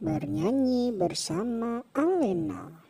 bernyanyi bersama Alena.